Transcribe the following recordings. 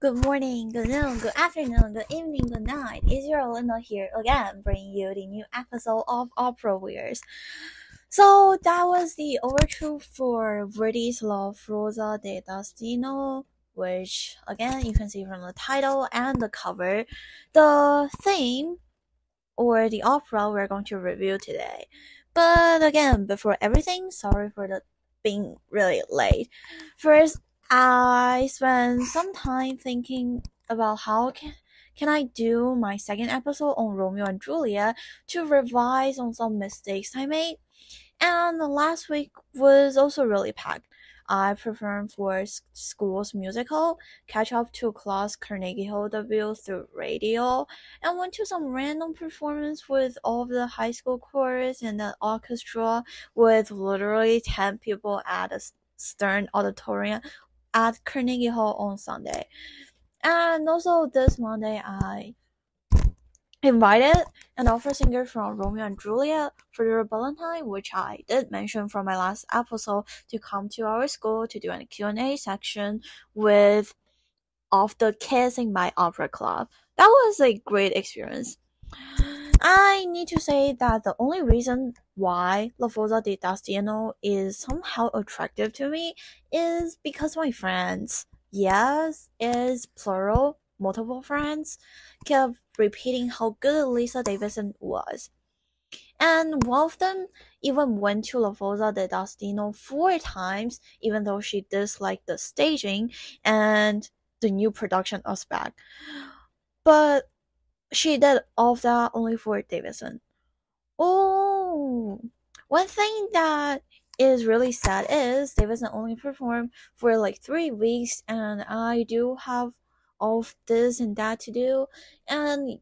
Good morning, good noon, good afternoon, good evening, good night. It's your here again, bringing you the new episode of Opera Wears. So that was the overture for Verdi's La Forza del Destino, which again you can see from the title and the cover. The theme or the opera we're going to review today. But again, before everything, sorry for the being really late. First, I spent some time thinking about how can can I do my second episode on Romeo and Juliet to revise on some mistakes I made. And the last week was also really packed. I performed for school's musical, catch up to class Carnegie Hall debut through radio, and went to some random performance with all of the high school chorus and the orchestra with literally 10 people at a Stern Auditorium at Carnegie Hall on Sunday. And also this Monday, I invited an opera singer from Romeo and Juliet, for Frederick Valentine, which I did mention from my last episode, to come to our school to do a Q&A section with of the kids in my opera club. That was a great experience. I need to say that the only reason why La Forza del Destino is somehow attractive to me is because my friends, yes, is plural, multiple friends, kept repeating how good Lise Davidsen was. And one of them even went to La Forza del Destino four times, even though she disliked the staging and the new production aspect. But she did all of that only for Davidsen. Oh, one thing that is really sad is Davidsen only performed for like three weeks, and I do have of this and that to do. And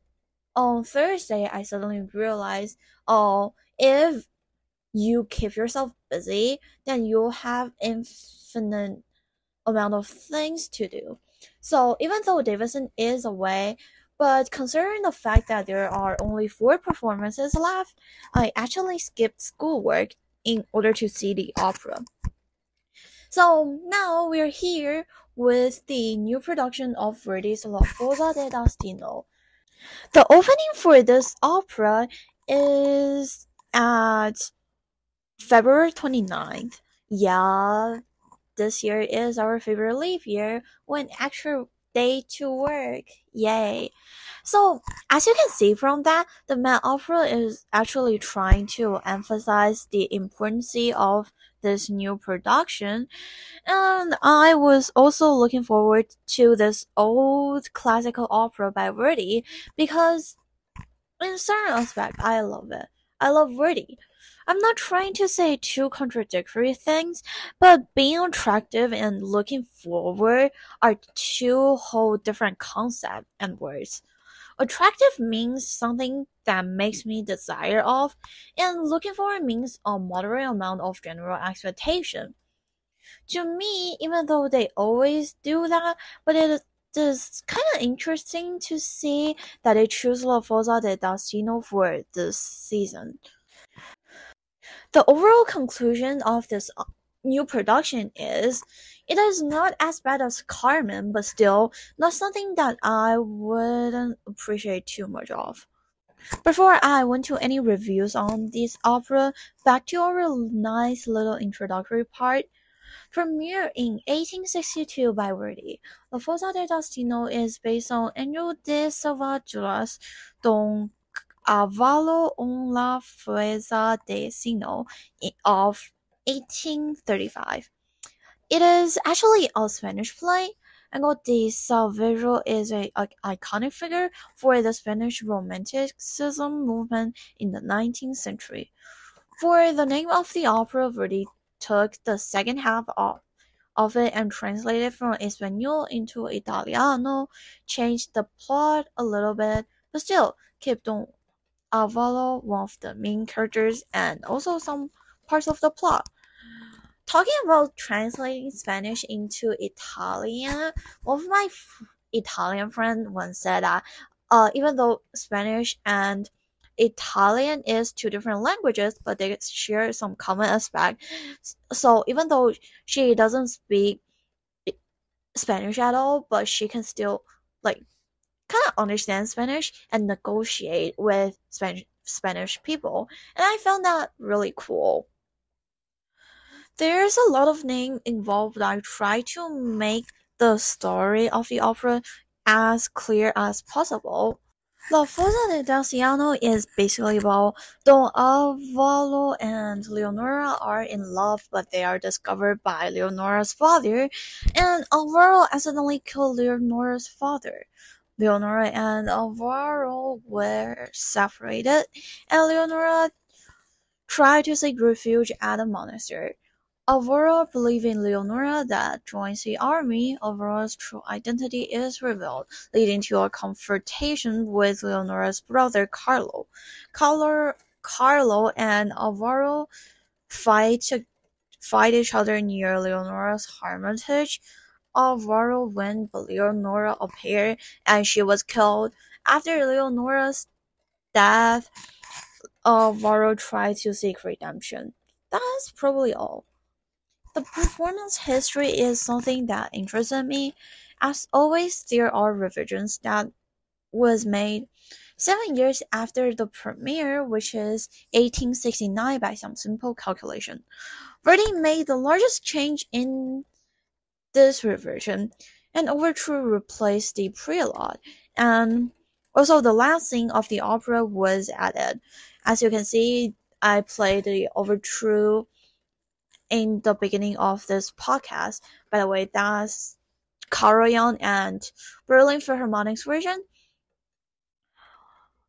on Thursday, I suddenly realized, oh, if you keep yourself busy, then you'll have infinite amount of things to do. So even though Davidsen is away, but considering the fact that there are only four performances left, I actually skipped schoolwork in order to see the opera. So now we're here with the new production of Verdi's La Forza del Destino. The opening for this opera is at February 29th. Yeah, this year is our favorite leap year when actual day to work. Yay. So, as you can see from that, the Met Opera is actually trying to emphasize the importance of this new production. And I was also looking forward to this old classical opera by Verdi because in certain aspect, I love it. I love Verdi. I'm not trying to say two contradictory things, but being attractive and looking forward are two whole different concepts and words. Attractive means something that makes me desire of, and looking for means a moderate amount of general expectation. To me, even though they always do that, but it is kind of interesting to see that they choose La Forza del Destino for this season. The overall conclusion of this new production is it is not as bad as Carmen, but still not something that I wouldn't appreciate too much of. Before I went to any reviews on this opera, back to our nice little introductory part. Premiered in 1862 by Verdi, La Forza del Destino is based on Angel de Saavedra's, Don Alvaro on la Fuerza del Sino eh, of 1835. It is actually a Spanish play. Angel de Saavedra is an iconic figure for the Spanish Romanticism movement in the 19th century. For the name of the opera, Verdi took the second half of, of it and translated from Espanol into Italiano, changed the plot a little bit, but still kept on Alvaro one of the main characters and also some parts of the plot. Talking about translating Spanish into Italian, one of my f- Italian friends once said that uh, even though Spanish and Italian is two different languages, but they share some common aspect. So even though she doesn't speak Spanish at all, but she can still like kind of understand Spanish and negotiate with Spanish Spanish people, and I found that really cool. There's a lot of name involved. I try to make the story of the opera as clear as possible. La Forza del Destino is basically about Don Alvaro and Leonora are in love, but they are discovered by Leonora's father, and Alvaro accidentally killed Leonora's father. Leonora and Alvaro were separated, and Leonora tried to seek refuge at a monastery. Alvaro, believing Leonora that joins the army, Alvaro's true identity is revealed, leading to a confrontation with Leonora's brother Carlo. Carlo, Carlo and Alvaro fight fight each other near Leonora's hermitage. Alvaro wins, but Leonora appeared and she was killed. After Leonora's death, Alvaro tried to seek redemption. That's probably all. The performance history is something that interested me. As always, there are revisions that was made seven years after the premiere, which is 1869 by some simple calculation. Verdi made the largest change in this revision. an overture replaced the prelude, and also the last scene of the opera was added. As you can see, I played the overture in the beginning of this podcast. By the way, that's Karajan and Berlin Philharmonic's version.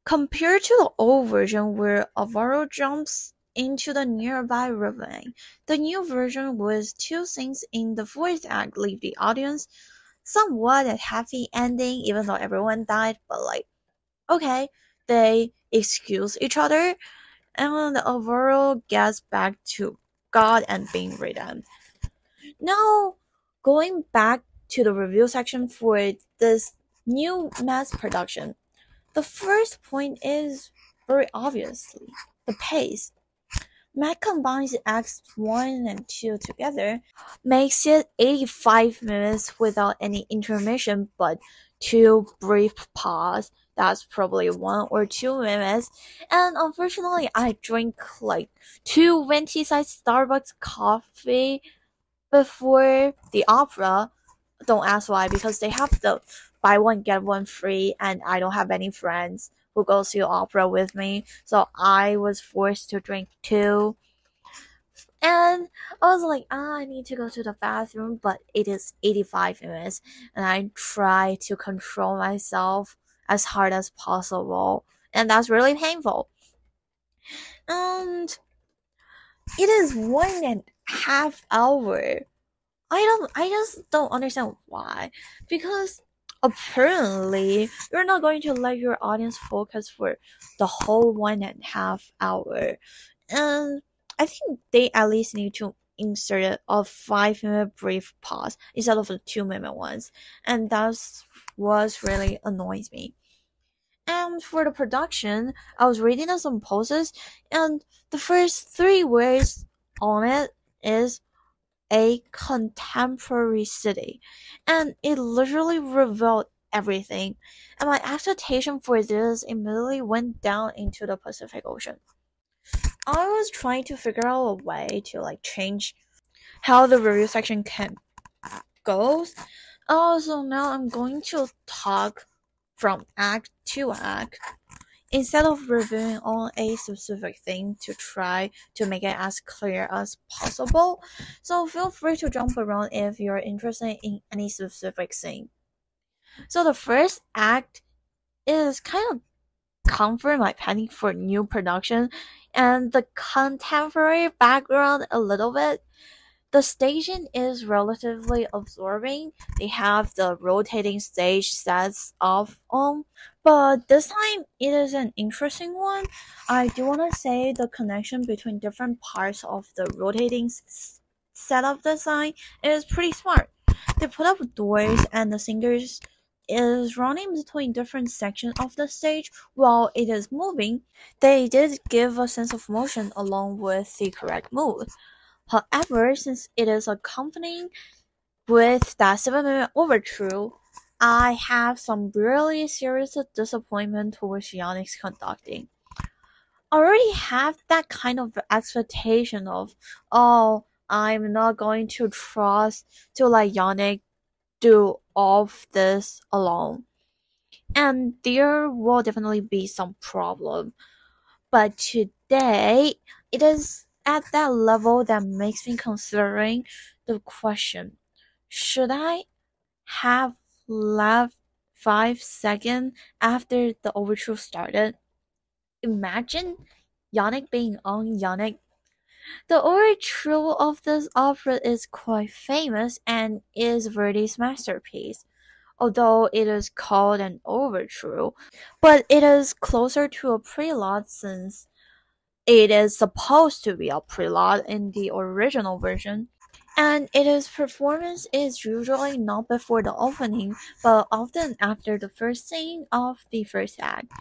Compared to the old version where Alvaro jumps into the nearby ravine, the new version with two scenes in the fourth act leave the audience somewhat a happy ending, even though everyone died, but like, okay, they excuse each other, and Alvaro gets back to God and being redeemed. Now, going back to the review section for this new mass production, the first point is very obviously the pace. Met combines acts 1 and 2 together, makes it 85 minutes without any intermission but two brief pause that's probably one or two minutes. And unfortunately, I drink like two venti sized Starbucks coffee before the opera. Don't ask why, because they have the buy one get one free, and I don't have any friends who go to opera with me, so I was forced to drink two. And I was like, ah, I need to go to the bathroom, but it is 85 minutes, and I try to control myself as hard as possible, and that's really painful. And it is one and a half hour. I don't. I just don't understand why. Because apparently you're not going to let your audience focus for the whole one and a half hour, and I think they at least need to insert a five minute brief pause instead of the two minute ones, and that's what really annoys me. And for the production, I was reading some posts, and the first three words on it is a contemporary city, and it literally revealed everything. And my expectation for this immediately went down into the Pacific Ocean. I was trying to figure out a way to like change how the review section can goes. Oh, so now I'm going to talk from act to act instead of reviewing on a specific thing to try to make it as clear as possible. So feel free to jump around if you're interested in any specific thing. So the first act is kind of comfort my panic for new production and the contemporary background a little bit the station is relatively absorbing. They have the rotating stage sets off on, but this time it is an interesting one. I do want to say the connection between different parts of the rotating setup design is pretty smart. They put up doors and the singers is running between different sections of the stage while it is moving. They did give a sense of motion along with the correct mood. However, since it is accompanying with that seven minute overture, I have some really serious disappointment towards Yannick's conducting. I already have that kind of expectation of, oh, I'm not going to trust to let Yannick do all of this alone. And there will definitely be some problem. But today, it is at that level that makes me considering the question, should I have left five seconds after the overture started? Imagine Yannick being on Yannick the overture of this opera is quite famous and is Verdi's masterpiece, although it is called an overture, but it is closer to a prelude since it is supposed to be a prelude in the original version. And its performance is usually not before the opening, but often after the first scene of the first act.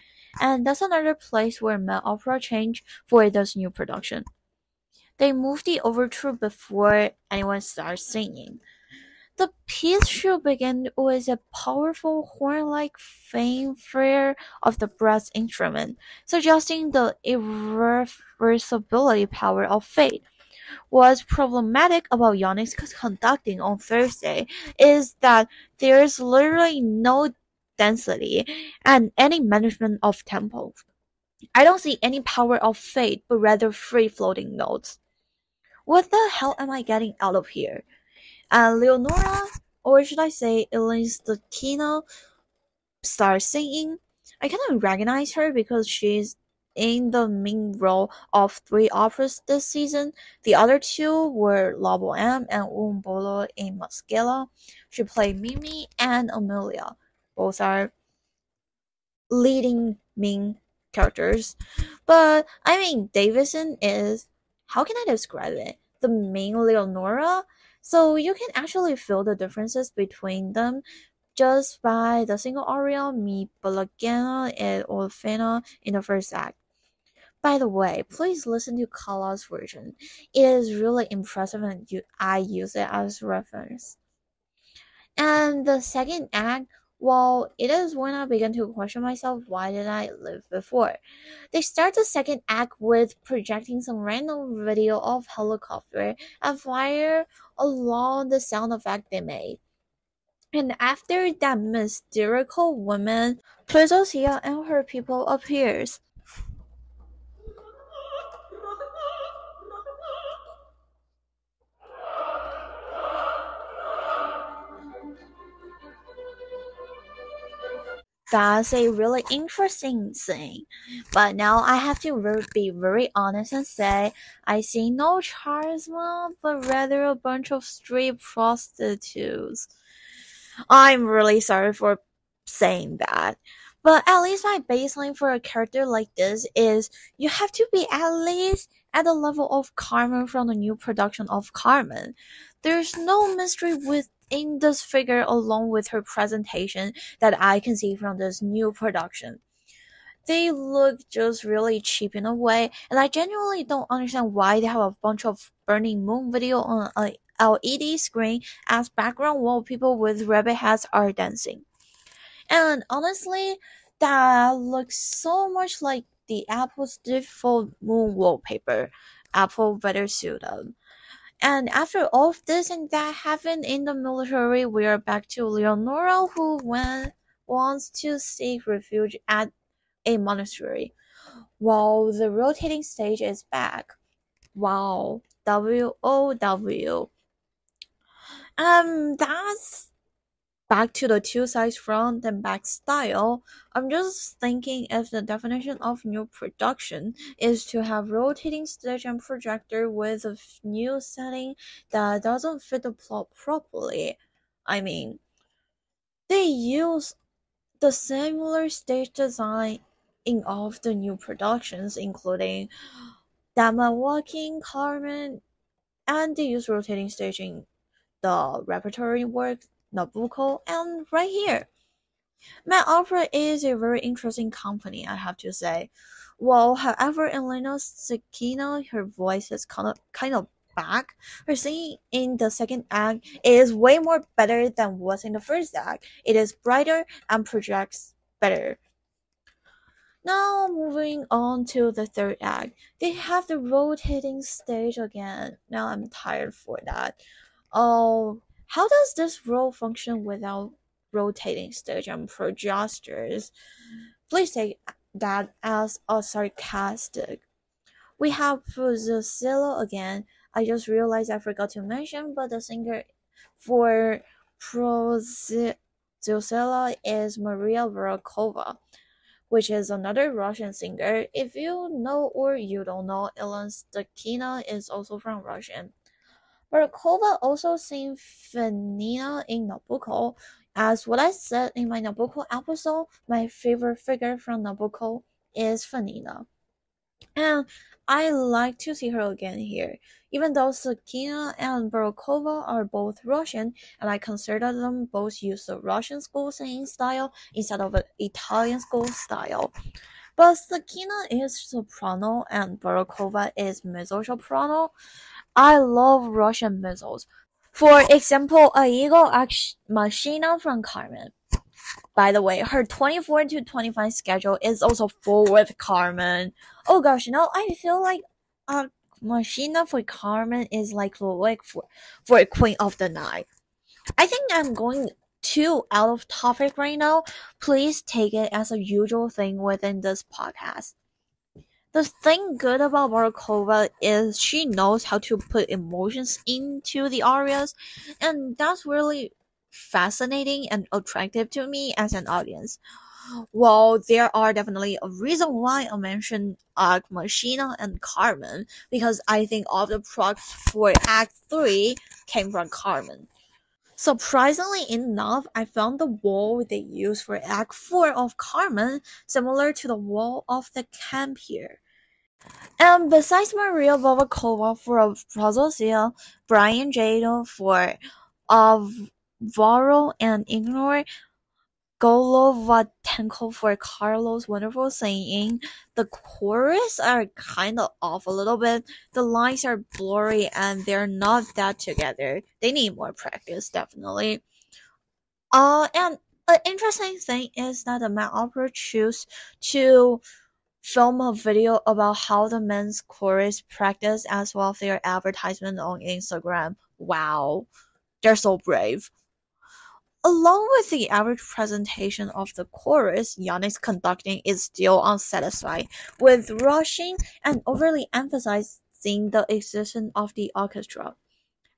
And that's another place where Met Opera changed for this new production. They move the overture before anyone starts singing. The piece should begin with a powerful horn-like fanfare of the brass instrument, suggesting the irreversibility power of fate. What's problematic about Yannick's conducting on Thursday is that there's literally no density and any management of tempo. I don't see any power of fate, but rather free floating notes. What the hell am I getting out of here? Uh, Leonora, or should I say Elena Stikhina, starts singing. I kind of recognize her because she's in the main role of three operas this season. The other two were La Boheme and Un Ballo in Maschera. She played Mimi and Amelia. Both are leading main characters. But I mean, Davidsen is how can I describe it? The main Leonora. So you can actually feel the differences between them just by the single aria Me pellegrina ed orfana in the first act. By the way, please listen to Callas' version. It is really impressive and I use it as reference. And the second act well, it is when I begin to question myself why did I live before. They start the second act with projecting some random video of helicopter and fire along the sound effect they made. And after that mystical woman, Preziosilla and her people appears. That's a really interesting thing. But now I have to be very honest and say I see no charisma, but rather a bunch of street prostitutes. I'm really sorry for saying that. But at least my baseline for a character like this is you have to be at least at the level of Carmen from the new production of Carmen. There's no mystery with in this figure along with her presentation that I can see from this new production. They look just really cheap in a way, and I genuinely don't understand why they have a bunch of burning moon video on a LED screen as background while people with rabbit hats are dancing. And honestly, that looks so much like the Apple's default moon wallpaper. Apple better suit them. And after all of this and that happened in the military, we are back to Leonora, who went, wants to seek refuge at a monastery, while the rotating stage is back. Wow, W O W. Um, that's back to the two sides front and back style, I'm just thinking if the definition of new production is to have rotating stage and projector with a new setting that doesn't fit the plot properly. I mean, they use the similar stage design in all of the new productions, including Dead Man Walking, Carmen, and they use rotating stage in the repertory work Nabucco and right here. Met Opera is a very interesting company, I have to say. Well, however, in Elena Stikhina, her voice is kind of kind of back. Her singing in the second act is way more better than was in the first act. It is brighter and projects better. Now moving on to the third act. They have the rotating stage again. Now I'm tired for that. Oh, how does this role function without rotating stage and? Please take that as a sarcastic. We have Preziosilla again. I just realized I forgot to mention, but the singer for Preziosilla is Maria Barakova which is another Russian singer. If you know or you don't know, Elena Stikhina is also from Russian. Barakova also sings Fenena in Nabucco. As what I said in my Nabucco episode, my favorite figure from Nabucco is Fenena. And I like to see her again here. Even though Stikhina and Barakova are both Russian, and I consider them both use the Russian school singing style instead of an Italian school style. But Stikhina is soprano and Barakova is mezzo soprano. I love Russian mezzos. For example, a Machina from Carmen. By the way, her 24 to 25 schedule is also full with Carmen. Oh gosh, no, I feel like uh, Akhmetshina for Carmen is like like for, for a Queen of the Night. I think I'm going too out of topic right now. Please take it as a usual thing within this podcast. The thing good about Barakova is she knows how to put emotions into the arias, and that's really fascinating and attractive to me as an audience. Well, there are definitely a reason why I mentioned Akhmetshina and Carmen because I think all the props for Act 3 came from Carmen. Surprisingly enough, I found the wall they used for Act 4 of Carmen similar to the wall of the camp here. And besides Maria Barakova for Preziosilla, Brian Jagde for of Varro and Igor Golovatenko for Carlos' wonderful singing. The chorus are kind of off a little bit. The lines are blurry and they're not that together. They need more practice, definitely. Uh, and an interesting thing is that the Met Opera chose to film a video about how the men's chorus practice as well as their advertisement on Instagram. Wow, they're so brave. Along with the average presentation of the chorus, Yannick's conducting is still unsatisfied, with rushing and overly emphasizing the existence of the orchestra.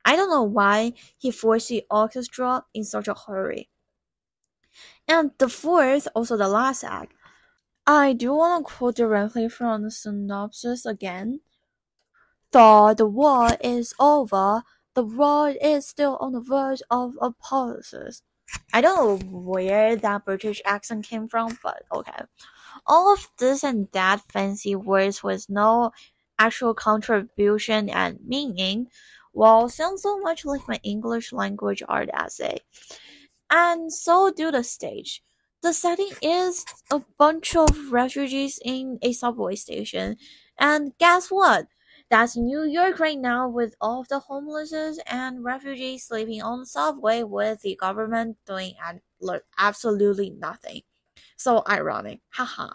I don't know why he forced the orchestra in such a hurry. And the fourth, also the last act, I do want to quote directly from the synopsis again. Though the war is over, the world is still on the verge of apotheosis. I don't know where that British accent came from, but okay. All of this and that fancy words with no actual contribution and meaning, well, sound so much like my English language art essay. And so do the stage. The setting is a bunch of refugees in a subway station. And guess what? That's New York right now with all of the homelesses and refugees sleeping on the subway with the government doing absolutely nothing. So ironic. Haha.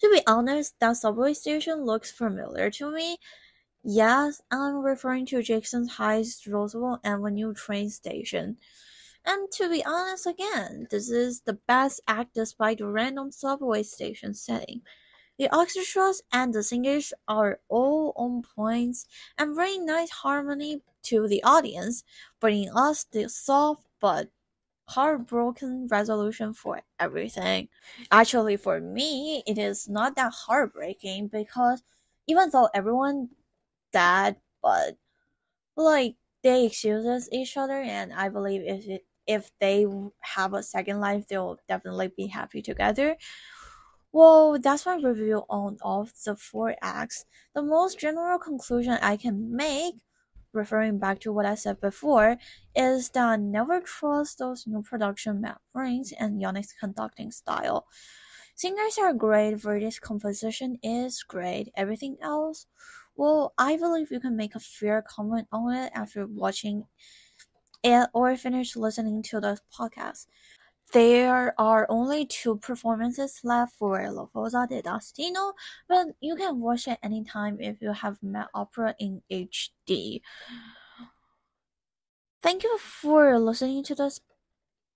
To be honest, that subway station looks familiar to me. Yes, I'm referring to Jackson Heights Roosevelt Avenue train station. And to be honest again, this is the best act despite the random subway station setting. The orchestras and the singers are all on points and bring nice harmony to the audience, bringing us the soft but heartbroken resolution for everything. Actually, for me, it is not that heartbreaking because even though everyone died, but like they excuses each other, and I believe if it, if they have a second life, they'll definitely be happy together. Well, that's my review on all the four acts. The most general conclusion I can make referring back to what I said before, is that never trust those new production Met Brings and Yannick's conducting style. Singers are great, Verdi's composition is great. Everything else, well, I believe you can make a fair comment on it after watching it or finish listening to the podcast. There are only two performances left for La Forza del Destino, but you can watch it anytime if you have Met Opera in HD. Thank you for listening to this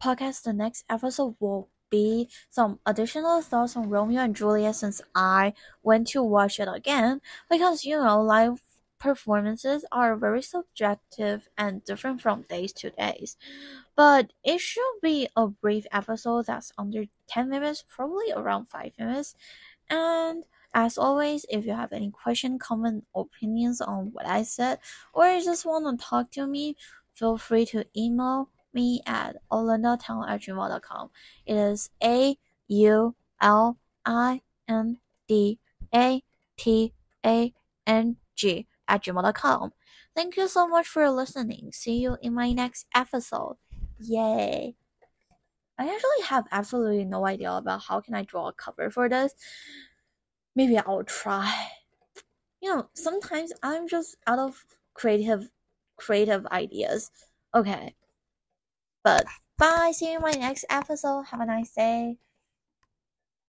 podcast. The next episode will be some additional thoughts on Romeo and Juliet since I went to watch it again because you know live performances are very subjective and different from days to days. But it should be a brief episode that's under 10 minutes, probably around 5 minutes. And as always, if you have any question, comment, opinions on what I said, or you just want to talk to me, feel free to email me at aulindatang at gmail.com. It is A U L I N D A T A N G at gmail.com. Thank you so much for listening. See you in my next episode. Yay! I actually have absolutely no idea about how can I draw a cover for this. Maybe I'll try. You know, sometimes I'm just out of creative creative ideas. Okay. But bye. See you in my next episode. Have a nice day.